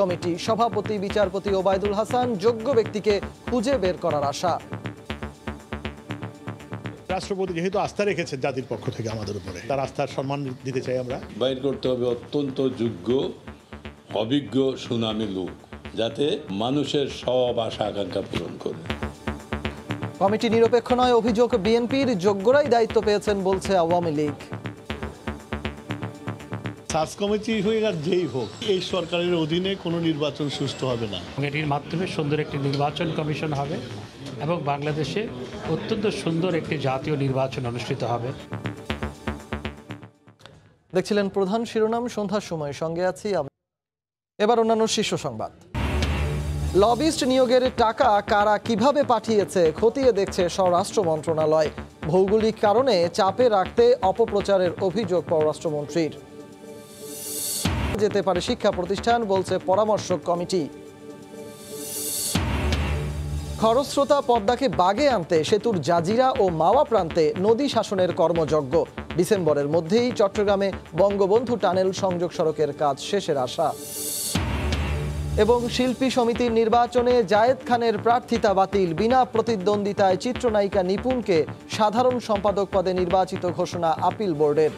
Committee সভাপতি বিচারপতি ওবায়দুল হাসান যোগ্য ব্যক্তিকে খুঁজে বের করার আশা। রাষ্ট্রপতি যেহেতু আস্থা রেখেছেন জাতির পক্ষ থেকে আমাদের উপরে তার আস্থার সম্মান দিতে চাই আমরা। বাইর করতে হবে অত্যন্ত যোগ্য অভিজ্ঞ সুনামী লোক যাতে মানুষের সব আশা আকাঙ্ক্ষা পূরণ করে। কমিটি নিরপেক্ষ নয় অভিযোগ বিএনপির যোগ্যরাই দায়িত্ব পেয়েছেন বলছে আওয়ামী লীগ। সার্চ কমিটি হয়ে আর যেই হোক এই সরকারের অধীনে কোনো নির্বাচন সুষ্ঠু হবে না। এটির মাধ্যমে সুন্দর একটি নির্বাচন কমিশন হবে এবং বাংলাদেশে অত্যন্ত সুন্দর একটি জাতীয় নির্বাচন অনুষ্ঠিত হবে। দেখছিলেন প্রধান শিরোনাম সন্ধ্যার সময় সঙ্গে আছি আমি। এবার অন্যান্য শীর্ষ সংবাদ। লবিস্ট নিয়োগের টাকা কারা কীভাবে পাঠিয়েছে খতিয়ে দেখছে স্বরাষ্ট্র মন্ত্রণালয়। ভৌগোলিক কারণে চাপে রাখতে অপপ্রচারের অভিযোগ পররাষ্ট্রমন্ত্রীর। যেতে পারে শিক্ষা প্রতিষ্ঠান, বলছে পরামর্শক কমিটি। খরস্রোতা পদ্মাকে বাগে আনতে সেতুর জাজিরা ও মাওয়া প্রান্তে নদী শাসনের কর্মযজ্ঞ। ডিসেম্বরের মধ্যেই চট্টগ্রামে বঙ্গবন্ধু টানেল সংযোগ সড়কের কাজ শেষের আশা। এবং শিল্পী সমিতির নির্বাচনে জায়েদ খানের প্রার্থিতা বাতিল। বিনা প্রতিদ্বন্দ্বিতায় চিত্রনায়িকা নিপুণকে সাধারণ সম্পাদক পদে নির্বাচিত ঘোষণা আপিল বোর্ডের।